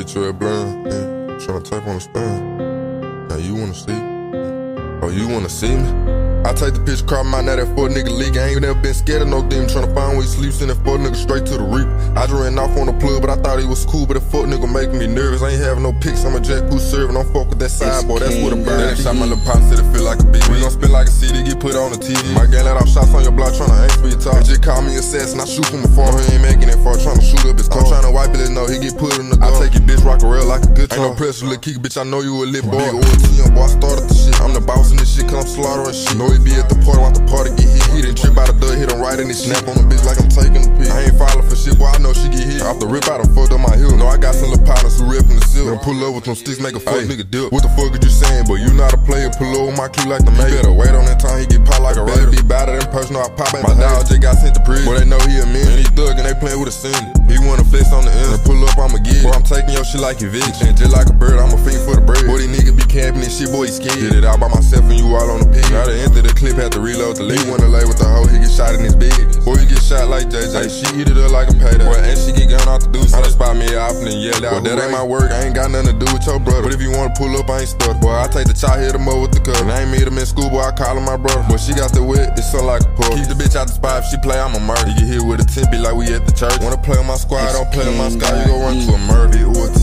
Get your blind, yeah. Tryna type on the stand. Now you wanna see? Oh, you wanna see me? I take the bitch, crop my net that fuck nigga leak. I ain't never been scared of no demon. Tryna find where he sleeps, and that fuck nigga straight to the reap. I just ran off on the plug, but I thought he was cool. But the fuck nigga making me nervous. I ain't having no pics, I'm a jet who's serving. Don't fuck with that side boy, that's what a bird. Then shot my little pop, said it feel like a beat. We gon' spin like a CD, get put on the TV. My gang let off shots on your block, tryna aim for your top. Just call me assassin, I shoot from afar. He ain't making it far, tryna Ain't no pressure, little kick, bitch, I know you a lit boy. Big OT, boy, I started the shit. I'm the boss in this shit, cause I'm slaughtering shit. Know he be at the party, watch the party get hit. He didn't trip out of dud, hit him right in his snap on the bitch like I'm taking a piss. I ain't falling for shit, boy, I know she get hit. Off the rip, I done fucked up my heel. No, I got some little partners who rippin' the silk. Then pull up with some sticks, make a fuck nigga dip. What the fuck are you saying? But you not a player, pull over my crew like the man. better wait on that time, he get popped like a raider. Be better than personal, I pop at My dog just got sent to prison. Boy, they know he a man. And he thug and they playin' with a sin. He flex on the end. And pull up, I'ma get it. Boy, I'm taking your shit like a bitch. And just like a bird, I'm a fiend for the bread. Boy, these niggas be camping and shit, boy, he scared. Did it all by myself and you all on the pig. Now the end of the clip, had to reload the lead. He wanna lay with the hoe, he get shot in his bed. Boy, he get shot like JJ. Hey, she eat it up like a payday. Boy, and she get gone out the deuce. I just spot me off and yell out. But that ain't my work, I ain't got nothing to do with your brother. But if you wanna pull up, I ain't stuck. Boy, I take the child, hit him up with the cup. And I ain't meet him in school, boy, I call him my brother. But she got the wit, it's something like a pull. Keep the bitch out the spot, if she play, I'm a murder. You get hit with a 10 like we at the church. Wanna play on my squad, don't play my sky, you gon' run to a murder. Big OT, you gon' run to a murder. You gon' run to a murder.